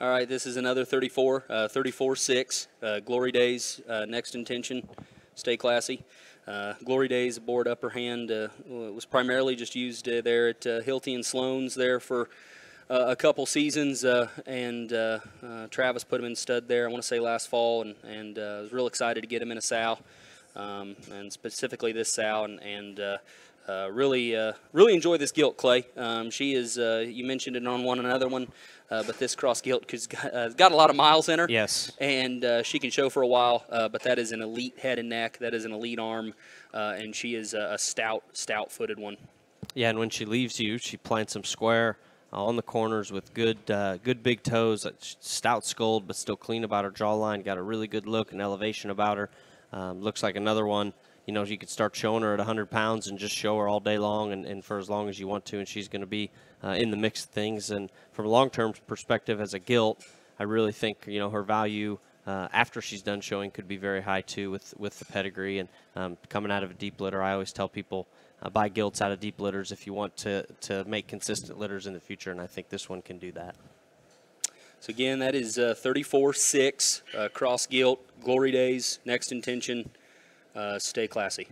All right, this is another 34, uh, 34-6, uh, Glory Days, uh, next intention, stay classy. Uh, Glory Days aboard upper hand uh, was primarily just used uh, there at Hilty and Sloan's there for a couple seasons, and Travis put him in stud there. I want to say last fall, and and was real excited to get him in a sow, um, and specifically this sow, and and. Uh, really, uh, really enjoy this gilt, Clay. Um, she is. Uh, you mentioned it on one another one, uh, but this cross gilt has got, uh, got a lot of miles in her. Yes. and uh, she can show for a while. Uh, but that is an elite head and neck. That is an elite arm, uh, and she is a, a stout, stout-footed one. Yeah, and when she leaves you, she plants them square on the corners with good, uh, good big toes, stout skulled, but still clean about her jawline. Got a really good look and elevation about her. Um, looks like another one. You know, you could start showing her at 100 pounds and just show her all day long and, and for as long as you want to, and she's going to be uh, in the mix of things. And from a long-term perspective, as a gilt, I really think you know her value uh, after she's done showing could be very high too with with the pedigree and um, coming out of a deep litter. I always tell people uh, buy gilts out of deep litters if you want to to make consistent litters in the future, and I think this one can do that. So again, that is uh, 34-6, uh, cross gilt, glory days, next intention. Uh, stay classy.